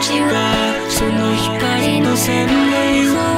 ちはその光の洗礼を